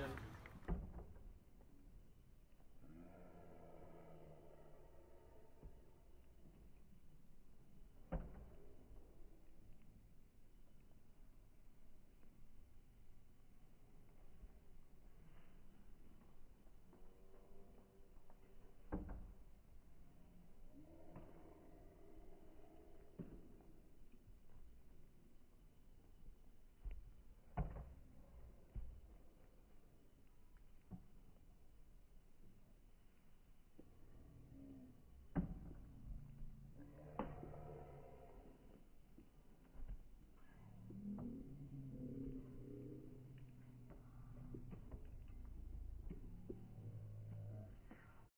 Yeah.